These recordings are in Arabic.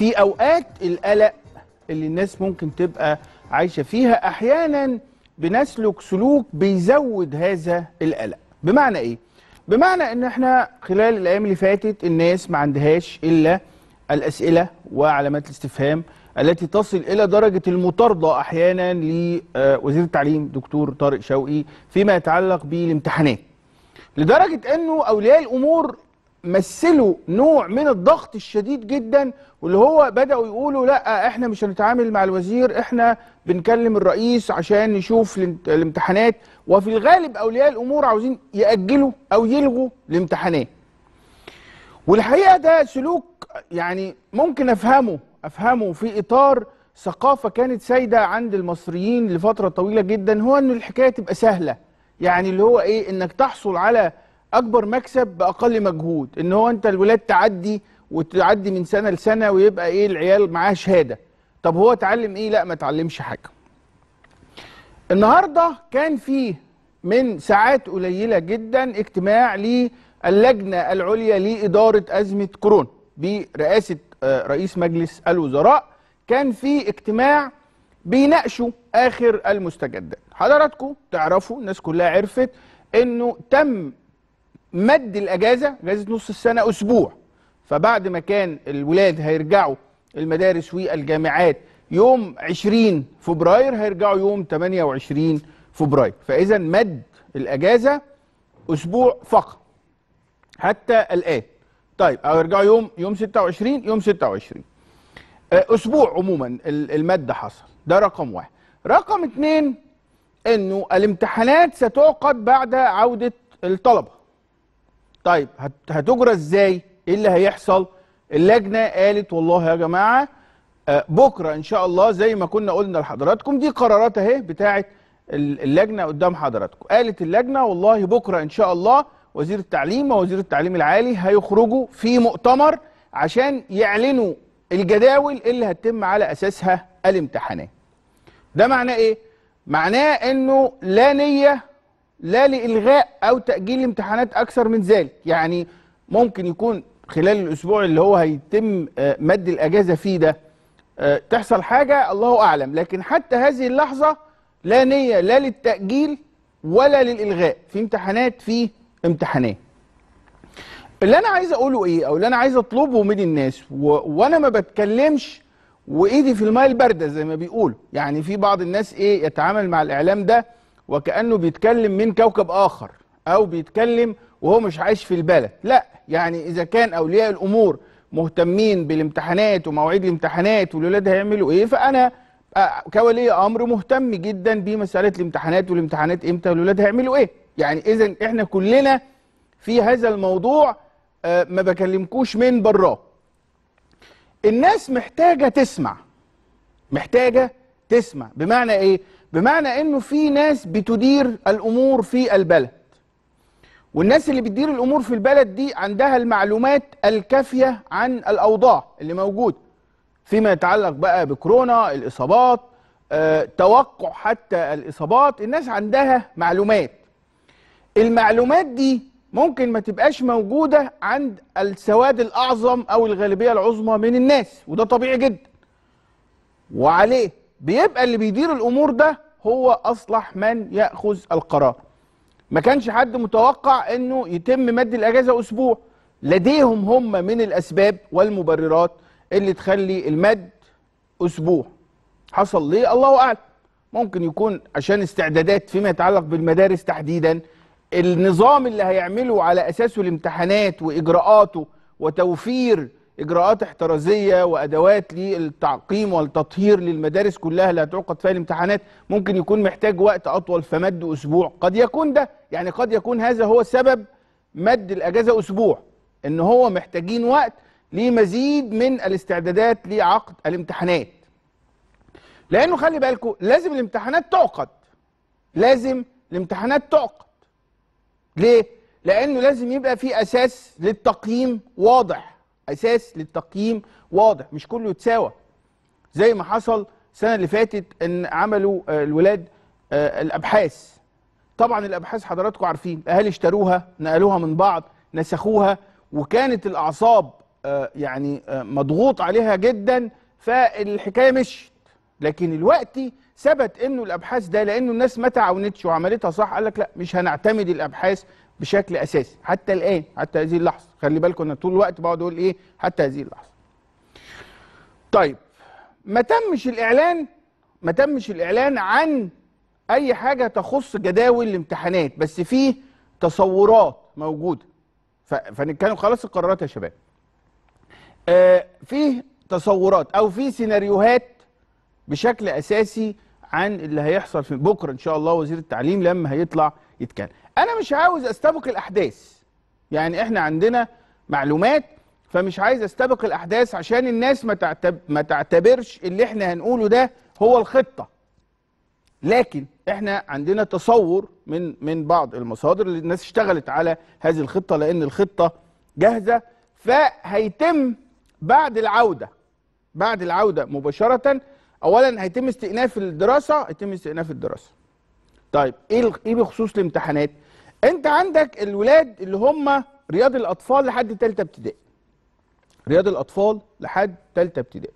في أوقات القلق اللي الناس ممكن تبقى عايشة فيها أحيانا بنسلك سلوك بيزود هذا القلق. بمعنى إيه؟ بمعنى إن إحنا خلال الأيام اللي فاتت الناس ما عندهاش إلا الأسئلة وعلامات الاستفهام التي تصل إلى درجة المطاردة أحيانا لوزير التعليم دكتور طارق شوقي فيما يتعلق بالامتحانات. لدرجة إنه أولياء الأمور مثلوا نوع من الضغط الشديد جدا واللي هو بدأوا يقولوا لا إحنا مش هنتعامل مع الوزير إحنا بنكلم الرئيس عشان نشوف الامت- الامتحانات. وفي الغالب أولياء الأمور عاوزين يأجلوا أو يلغوا الامتحانات. والحقيقة ده سلوك يعني ممكن أفهمه أفهمه في إطار ثقافة كانت سايدة عند المصريين لفترة طويلة جدا هو ان الحكاية تبقى سهلة. يعني اللي هو إيه إنك تحصل على أكبر مكسب بأقل مجهود إن هو أنت الولاد تعدي وتعدي من سنة لسنة ويبقى إيه العيال معاه شهادة. طب هو اتعلم إيه؟ لأ ما اتعلمش حاجة. النهارده كان في من ساعات قليلة جدا اجتماع للجنة العليا لإدارة أزمة كورونا برئاسة آه، رئيس مجلس الوزراء. كان في اجتماع بيناقشوا آخر المستجدات. حضراتكم تعرفوا الناس كلها عرفت إنه تم مد الأجازة اجازه نص السنة أسبوع. فبعد ما كان الولاد هيرجعوا المدارس والجامعات يوم 20 فبراير هيرجعوا يوم 28 فبراير. فإذا مد الأجازة أسبوع فقط. حتى الآن. طيب أو يرجعوا يوم يوم 26 يوم 26 آه، أسبوع عموما ال- المد حصل. ده رقم واحد. رقم اتنين إنه الامتحانات ستعقد بعد عودة الطلبة. طيب هت- هتجرى إزاي؟ إيه اللي هيحصل؟ اللجنة قالت والله يا جماعة آه، بكرة إن شاء الله زي ما كنا قلنا لحضراتكم دي قرارات أهي بتاعه ال- اللجنة قدام حضراتكم. قالت اللجنة والله بكرة إن شاء الله وزير التعليم ووزير التعليم العالي هيخرجوا في مؤتمر عشان يعلنوا الجداول اللي هتتم على أساسها الامتحانات. ده معناه إيه؟ معناه إنه لا نية لا لإلغاء أو تأجيل الامتحانات أكثر من ذلك. يعني ممكن يكون خلال الأسبوع اللي هو هيتم آه، مد الأجازة فيه ده آه، تحصل حاجة الله أعلم. لكن حتى هذه اللحظة لا نية لا للتأجيل ولا للإلغاء. في امتحانات في امتحانات. اللي أنا عايز أقوله إيه؟ أو اللي أنا عايز أطلبه من الناس و... وأنا ما بتكلمش وإيدي في الماء الباردة زي ما بيقولوا. يعني في بعض الناس إيه يتعامل مع الإعلام ده وكأنه بيتكلم من كوكب آخر أو بيتكلم وهو مش عايش في البلد. لا يعني إذا كان أولياء الأمور مهتمين بالامتحانات ومواعيد الامتحانات والولاد هيعملوا إيه فأنا آه، كولي أمر مهتم جدا بمسألة الامتحانات والامتحانات إمتى والولاد هيعملوا إيه. يعني إذا إحنا كلنا في هذا الموضوع آه، ما بكلمكوش من براه. الناس محتاجة تسمع محتاجة تسمع. بمعنى إيه؟ بمعنى إنه في ناس بتدير الأمور في البلد. والناس اللي بتدير الأمور في البلد دي عندها المعلومات الكافية عن الأوضاع اللي موجوده فيما يتعلق بقى بكورونا الإصابات آه، توقع حتى الإصابات الناس عندها معلومات. المعلومات دي ممكن ما تبقاش موجودة عند السواد الأعظم أو الغالبية العظمى من الناس وده طبيعي جدا. وعليه بيبقى اللي بيدير الأمور ده هو أصلح من يأخذ القرار. ما كانش حد متوقع أنه يتم مد الأجازة أسبوع. لديهم هم من الأسباب والمبررات اللي تخلي المد أسبوع. حصل ليه الله أعلم. ممكن يكون عشان استعدادات فيما يتعلق بالمدارس تحديدا النظام اللي هيعمله على اساسه الامتحانات وإجراءاته وتوفير إجراءات احترازية وأدوات للتعقيم والتطهير للمدارس كلها اللي هتعقد فيها الامتحانات ممكن يكون محتاج وقت أطول فمد أسبوع. قد يكون ده يعني قد يكون هذا هو سبب مد الأجازة أسبوع إن هو محتاجين وقت لمزيد من الاستعدادات لعقد الامتحانات. لأنه خلي بالكم لازم الامتحانات تعقد. لازم الامتحانات تعقد. ليه؟ لأنه لازم يبقى في أساس للتقييم واضح. أساس للتقييم واضح مش كله يتساوى. زي ما حصل السنة اللي فاتت إن عملوا آه، الولاد آه، الأبحاث. طبعا الأبحاث حضراتكم عارفين الأهالي اشتروها نقلوها من بعض نسخوها وكانت الأعصاب آه، يعني مضغوط عليها جدا فالحكاية مشت لكن دلوقتي ثبت إنه الأبحاث ده لأنه الناس ما تعاونتش وعملتها صح قال لك لا مش هنعتمد الأبحاث بشكل أساسي حتى الآن حتى هذه اللحظة. خلي بالكم أنا طول الوقت بقعد أقول إيه؟ حتى هذه اللحظة. طيب ما تمش الإعلان ما تمش الإعلان عن أي حاجة تخص جداول الامتحانات بس في تصورات موجودة. فنتكلم خلاص القرارات يا شباب. آه في تصورات أو في سيناريوهات بشكل أساسي عن اللي هيحصل في بكرة إن شاء الله وزير التعليم لما هيطلع يتكلم. أنا مش عاوز أستبق الأحداث. يعني إحنا عندنا معلومات فمش عايز أستبق الأحداث عشان الناس ما تعتب ما تعتبرش اللي إحنا هنقوله ده هو الخطة. لكن إحنا عندنا تصور من من بعض المصادر اللي الناس اشتغلت على هذه الخطة لأن الخطة جاهزة فهيتم بعد العودة بعد العودة مباشرة. اولا هيتم استئناف الدراسة هيتم استئناف الدراسة. طيب إيه إيه بخصوص الامتحانات؟ انت عندك الولاد اللي هم رياض الأطفال لحد ثالثه ابتدائي. رياض الأطفال لحد ثالثه ابتدائي.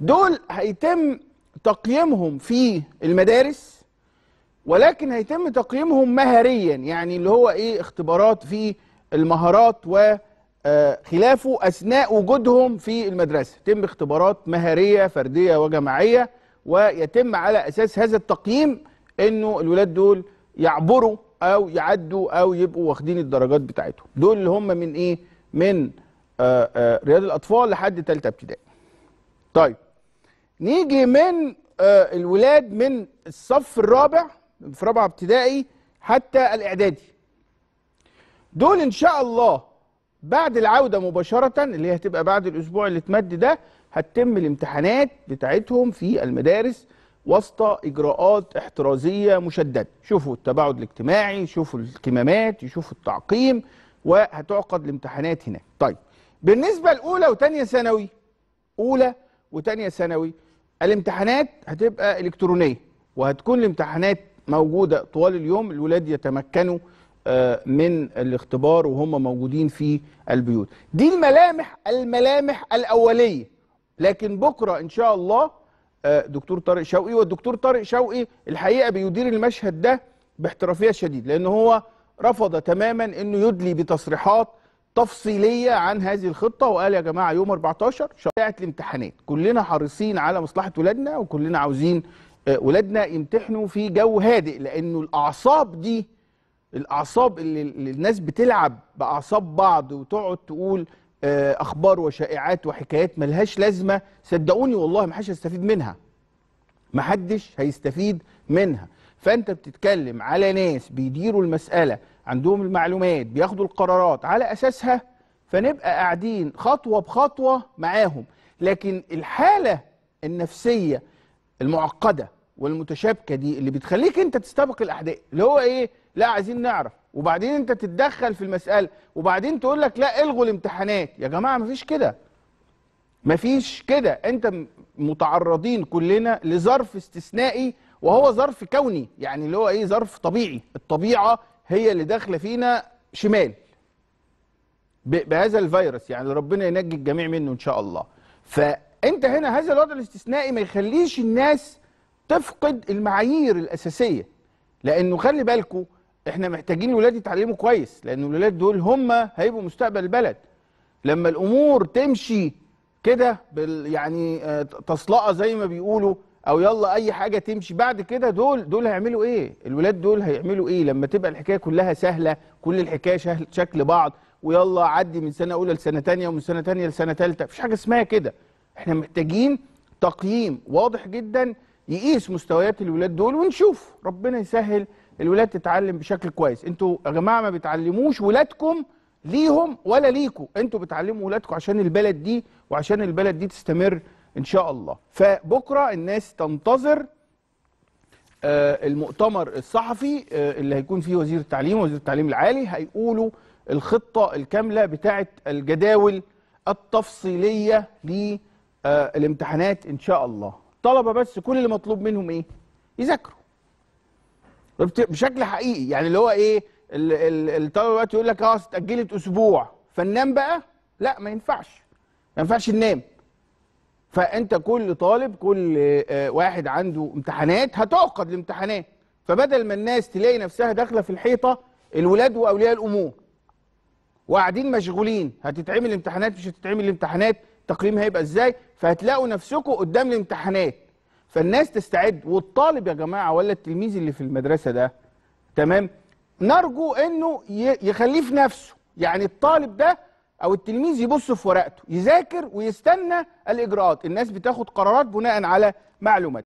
دول هيتم تقييمهم في المدارس ولكن هيتم تقييمهم مهريا يعني اللي هو إيه اختبارات في المهارات وخلافه أثناء وجودهم في المدرسة. يتم اختبارات مهارية فردية وجماعية ويتم على أساس هذا التقييم إنه الولاد دول يعبروا أو يعدوا أو يبقوا واخدين الدرجات بتاعتهم. دول اللي هم من إيه؟ من آه آه رياض الأطفال لحد ثالثه ابتدائي. طيب نيجي من آه الولاد من الصف الرابع في رابعه ابتدائي حتى الإعدادي. دول إن شاء الله بعد العودة مباشرة اللي هي هتبقى بعد الأسبوع اللي اتمد ده هتتم الامتحانات بتاعتهم في المدارس وسط إجراءات احترازية مشددة. شوفوا التباعد الاجتماعي يشوفوا الكمامات يشوفوا التعقيم وهتعقد الامتحانات هناك. طيب بالنسبة لأولى وثانيه ثانوي أولى وثانيه ثانوي الامتحانات هتبقى إلكترونية وهتكون الامتحانات موجودة طوال اليوم الولاد يتمكنوا آه، من الاختبار وهم موجودين في البيوت. دي الملامح الملامح الأولية. لكن بكرة إن شاء الله دكتور طارق شوقي. والدكتور طارق شوقي الحقيقة بيدير المشهد ده باحترافية شديد لأن هو رفض تماما إنه يدلي بتصريحات تفصيلية عن هذه الخطة وقال يا جماعة يوم 14 شريعه الامتحانات. كلنا حريصين على مصلحة ولادنا وكلنا عاوزين آه، ولادنا يمتحنوا في جو هادئ لأنه الأعصاب دي الأعصاب اللي الناس بتلعب بأعصاب بعض وتقعد تقول آه، أخبار وشائعات وحكايات ملهاش لازمة. صدقوني والله ما حدش هيستفيد منها. ما حدش هيستفيد منها. فأنت بتتكلم على ناس بيديروا المسألة عندهم المعلومات بياخدوا القرارات على أساسها فنبقى قاعدين خطوة بخطوة معاهم. لكن الحالة النفسية المعقدة والمتشابكة دي اللي بتخليك أنت تستبق الأحداث اللي هو إيه؟ لا عايزين نعرف. وبعدين انت تتدخل في المسألة وبعدين تقول لك لا إلغوا الامتحانات. يا جماعة مفيش كده. مفيش كده. انت متعرضين كلنا لظرف استثنائي وهو ظرف كوني. يعني اللي هو إيه؟ ظرف طبيعي. الطبيعة هي اللي داخلة فينا شمال. بهذا الفيروس. يعني ربنا ينجي الجميع منه إن شاء الله. فأنت هنا هذا الوضع الاستثنائي ما يخليش الناس تفقد المعايير الأساسية. لأنه خلي بالكم إحنا محتاجين الولاد يتعلموا كويس لأن الولاد دول هم هيبقوا مستقبل البلد. لما الأمور تمشي كده يعني آه، تصلقه زي ما بيقولوا أو يلا أي حاجة تمشي بعد كده دول دول هيعملوا إيه؟ الولاد دول هيعملوا إيه؟ لما تبقى الحكاية كلها سهلة كل الحكاية شكل بعض ويلا عدي من سنة أولى لسنة تانية ومن سنة تانية لسنة ثالثه مفيش حاجة اسمها كده. إحنا محتاجين تقييم واضح جدا يقيس مستويات الولاد دول ونشوف. ربنا يسهل الولاد تتعلم بشكل كويس. أنتوا يا جماعة ما بتعلموش ولادكم ليهم ولا ليكوا. أنتوا بتعلموا ولادكم عشان البلد دي وعشان البلد دي تستمر إن شاء الله. فبكرة الناس تنتظر آه، المؤتمر الصحفي آه، اللي هيكون فيه وزير التعليم ووزير التعليم العالي هيقولوا الخطة الكاملة بتاعة الجداول التفصيلية للامتحانات إن شاء الله. طلبة بس كل اللي مطلوب منهم إيه؟ يذاكروا. بشكل حقيقي. يعني اللي هو إيه ال- ال- الطلبة دلوقتي يقول لك آه اتأجلت أسبوع. فننام بقى؟ لا ما ينفعش. ما ينفعش ننام فأنت كل طالب كل آه، واحد عنده امتحانات هتعقد الامتحانات. فبدل ما الناس تلاقي نفسها داخلة في الحيطة الولاد وأولياء الأمور وقاعدين مشغولين. هتتعمل امتحانات؟ مش هتتعمل الامتحانات تقييم هيبقى إزاي؟ فهتلاقوا نفسكم قدام الامتحانات. فالناس تستعد والطالب يا جماعة ولا التلميذ اللي في المدرسة ده تمام؟ نرجو إنه يخليه في نفسه. يعني الطالب ده أو التلميذ يبص في ورقته يذاكر ويستنى الإجراءات. الناس بتاخد قرارات بناء على معلومات.